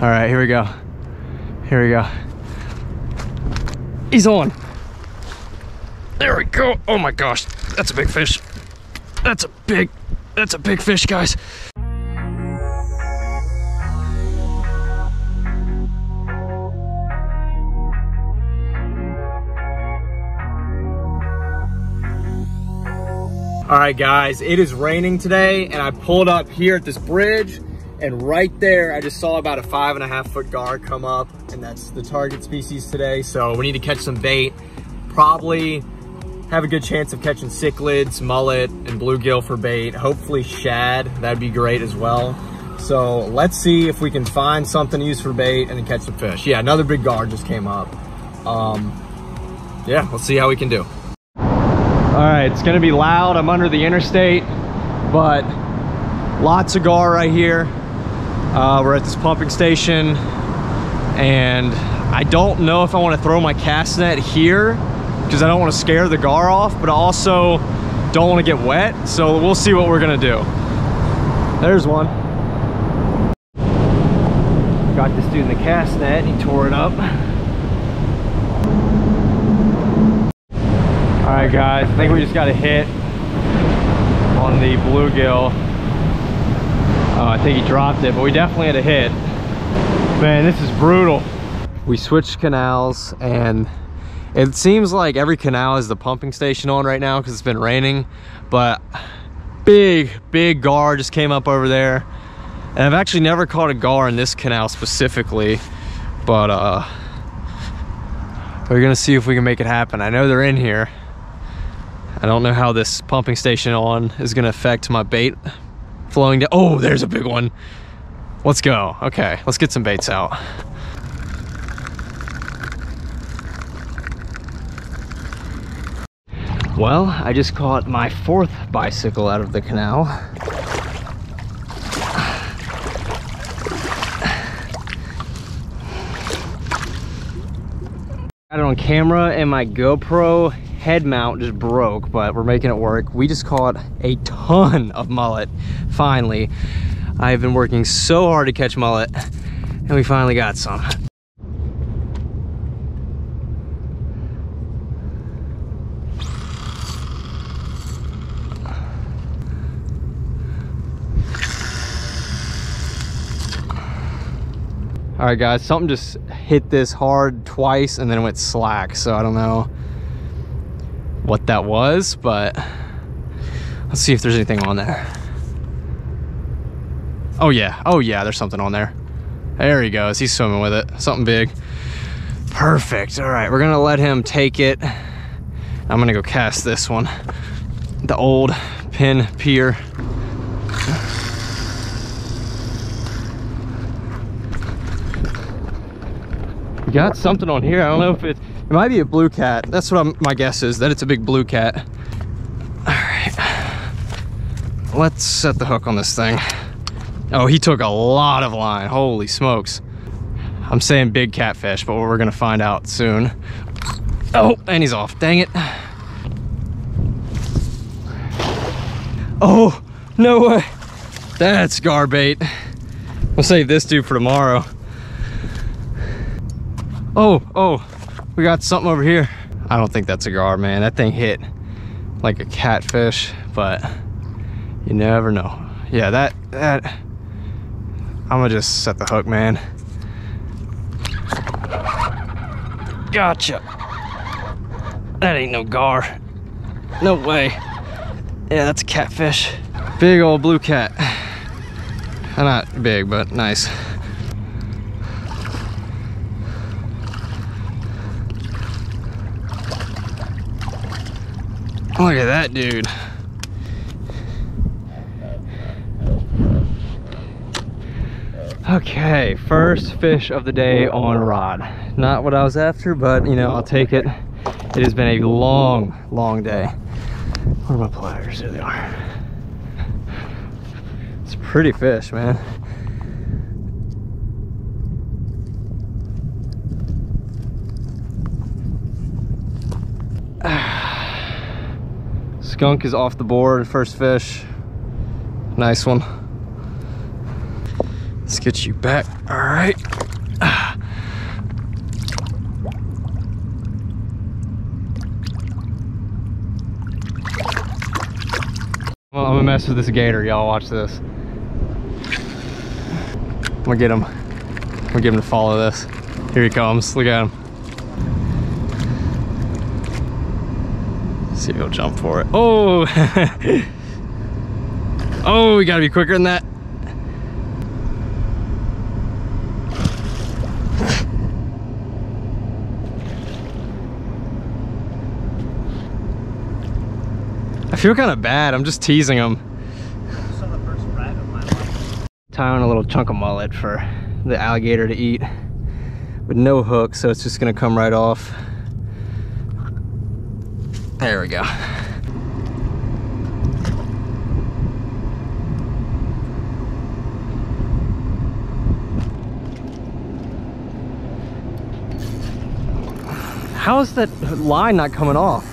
All right, here we go. Here we go. He's on. There we go. Oh my gosh, that's a big fish. That's a big, that's a big fish, guys. All right, guys, it is raining today, and I pulled up here at this bridge, and right there, I just saw about a five and a half foot gar come up, and that's the target species today. So we need to catch some bait. Probably have a good chance of catching cichlids, mullet, and bluegill for bait. Hopefully shad, that'd be great as well. So let's see if we can find something to use for bait and then catch some fish. Yeah, another big gar just came up. Um, yeah, let's see how we can do. All right, it's gonna be loud. I'm under the interstate, but lots of gar right here. Uh, we're at this pumping station and I don't know if I wanna throw my cast net here because I don't wanna scare the gar off, but I also don't wanna get wet. So we'll see what we're gonna do. There's one. Got this dude in the cast net, he tore it up. All right, guys, I think we just got a hit on the bluegill. Uh, I think he dropped it, but we definitely had a hit. Man, this is brutal. We switched canals and it seems like every canal is the pumping station on right now because it's been raining, but big, big gar just came up over there. And I've actually never caught a gar in this canal specifically, but uh, we're gonna see if we can make it happen. I know they're in here. I don't know how this pumping station on is gonna affect my bait flowing down. Oh, there's a big one. Let's go. Okay, let's get some baits out. Well, I just caught my fourth bicycle out of the canal. Got it on camera and my GoPro head mount just broke, but we're making it work. We just caught a ton of mullet, finally. I've been working so hard to catch mullet, and we finally got some. All right, guys, something just hit this hard twice and then it went slack, so I don't know what that was, but let's see if there's anything on there. Oh yeah, oh yeah, there's something on there. There he goes, he's swimming with it, something big. Perfect, all right, we're gonna let him take it. I'm gonna go cast this one. The old Penn Peer. We got something on here. I don't know if it's, it might be a blue cat. That's what I'm, my guess is, that it's a big blue cat. All right, let's set the hook on this thing. Oh, he took a lot of line, holy smokes. I'm saying big catfish, but we're gonna find out soon. Oh, and he's off, dang it. Oh, no way. That's gar bait. We'll save this dude for tomorrow. Oh, oh, we got something over here. I don't think that's a gar, man. That thing hit like a catfish, but you never know. Yeah, that, that, I'm gonna just set the hook, man. Gotcha. That ain't no gar. No way. Yeah, that's a catfish. Big old blue cat. Not big, but nice. Look at that dude. Okay, first fish of the day on rod. Not what I was after, but you know, I'll take it. It has been a long, long day. Where are my pliers? There they are. It's a pretty fish, man. Skunk is off the board, first fish. Nice one. Let's get you back. All right. Well, I'm gonna mess with this gator, y'all. Watch this. I'm gonna get him. I'm gonna get him to follow this. Here he comes. Look at him. See if he'll jump for it. Oh! oh, we gotta be quicker than that. I feel kind of bad. I'm just teasing him. Tie on a little chunk of mullet for the alligator to eat with no hook, so it's just gonna come right off. There we go. How is that line not coming off?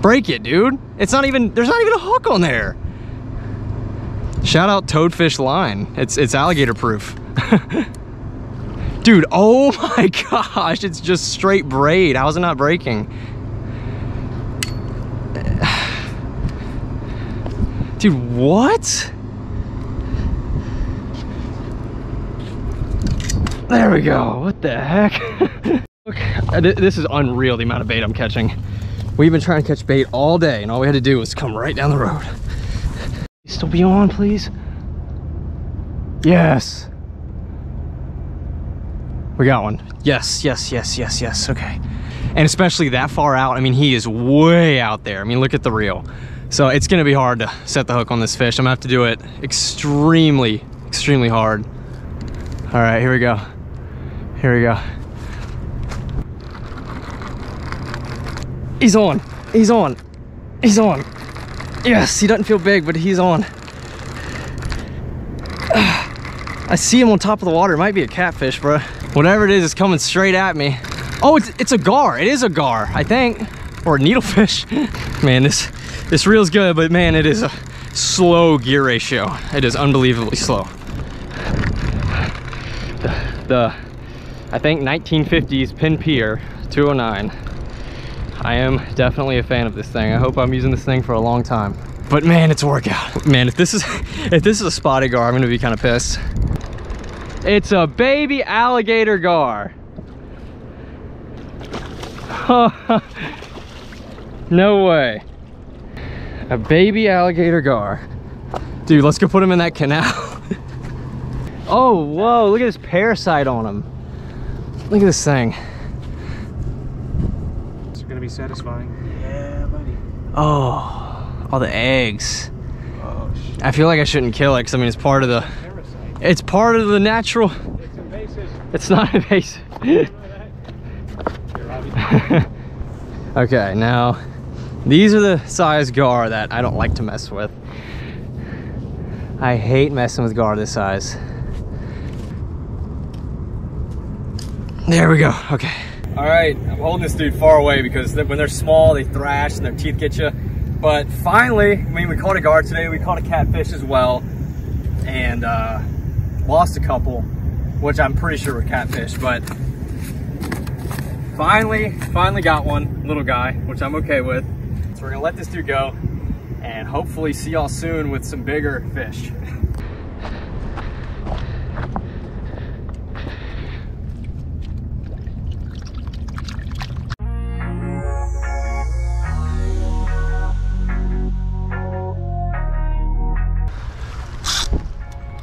Break it, dude. It's not even, there's not even a hook on there. Shout out Toadfish line. It's, it's alligator proof. Dude, oh my gosh, it's just straight braid. How is it not breaking? Dude, what? There we go. What the heck? Look, uh, this is unreal, the amount of bait I'm catching. We've been trying to catch bait all day, and all we had to do was come right down the road. Still be on, please? Yes. We got one. Yes, yes, yes, yes, yes. Okay. And especially that far out. I mean, he is way out there. I mean, look at the reel. So it's to be hard to set the hook on this fish. I'm to have to do it extremely, extremely hard. All right, here we go. Here we go. He's on. He's on. He's on. Yes, he doesn't feel big, but he's on. I see him on top of the water. It might be a catfish, bro. Whatever it is, it's coming straight at me. Oh, it's, it's a gar. It is a gar, I think. Or a needlefish. man, this, this reel's good, but man, it is a slow gear ratio. It is unbelievably slow. The, the I think 1950s Penn Peer 209. I am definitely a fan of this thing. I hope I'm using this thing for a long time. But man, it's a workout. Man, if this is if this is a spotted gar, I'm gonna be kind of pissed. It's a baby alligator gar. no way. A baby alligator gar. Dude, let's go put him in that canal. oh, whoa, look at this parasite on him. Look at this thing. It's gonna be satisfying. Yeah, buddy. Oh, all the eggs. Oh, I feel like I shouldn't kill it because I mean it's part of the it's part of the natural. It's invasive. It's not invasive. okay, now these are the size gar that I don't like to mess with. I hate messing with gar this size. There we go, okay. All right, I'm holding this dude far away because when they're small, they thrash and their teeth get you. But finally, I mean, we caught a gar today, we caught a catfish as well. And uh, lost a couple, which I'm pretty sure were catfish, but finally, finally got one, little guy, which I'm okay with. So we're gonna let this dude go and hopefully see y'all soon with some bigger fish.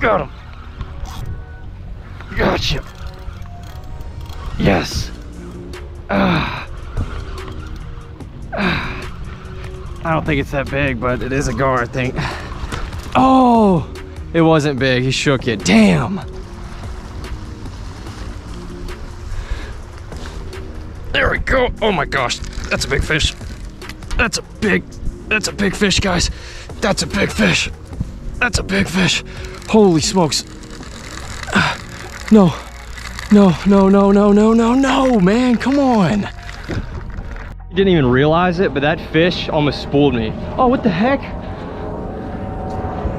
Got him. Gotcha. Yes. Uh, uh, I don't think it's that big, but it is a gar, I think. Oh, it wasn't big. He shook it. Damn. There we go. Oh my gosh. That's a big fish. That's a big, that's a big fish, guys. That's a big fish. That's a big fish. Holy smokes. No. No, no, no, no, no, no, no, man, come on. Didn't even realize it, but that fish almost spooled me. Oh, what the heck?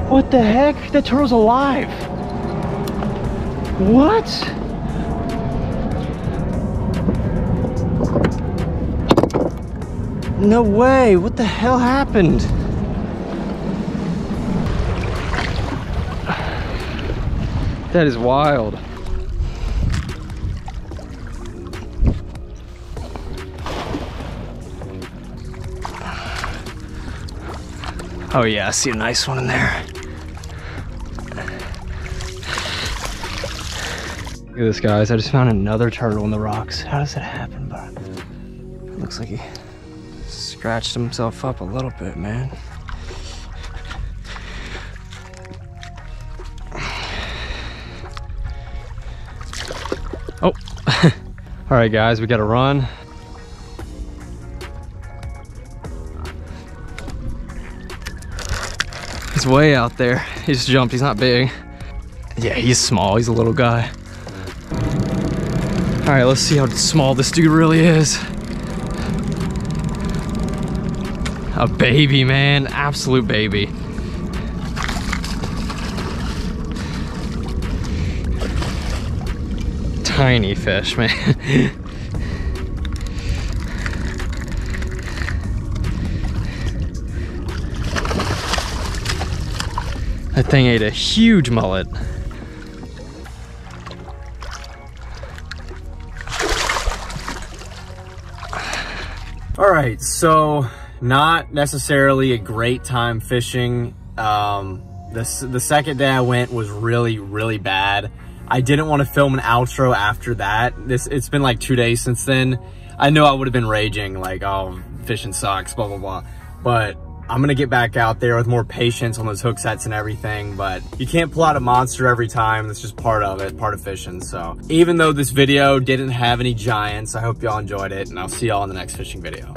What the heck? That turtle's alive. What? No way. What the hell happened? That is wild. Oh yeah, I see a nice one in there. Look at this, guys. I just found another turtle in the rocks. How does that happen, bro? Looks like he scratched himself up a little bit, man. Oh. All right, guys, we got to run. He's way out there. He just jumped. He's not big. Yeah, he's small. He's a little guy. All right, let's see how small this dude really is. A baby, man. Absolute baby. Tiny fish, man. That thing ate a huge mullet. All right, so not necessarily a great time fishing. Um, the, the second day I went was really, really bad. I didn't want to film an outro after that. This It's been like two days since then. I know I would have been raging like, oh, fishing sucks, blah, blah, blah. But I'm gonna get back out there with more patience on those hook sets and everything, but you can't pull out a monster every time. That's just part of it, part of fishing. So even though this video didn't have any giants, I hope y'all enjoyed it and I'll see y'all in the next fishing video.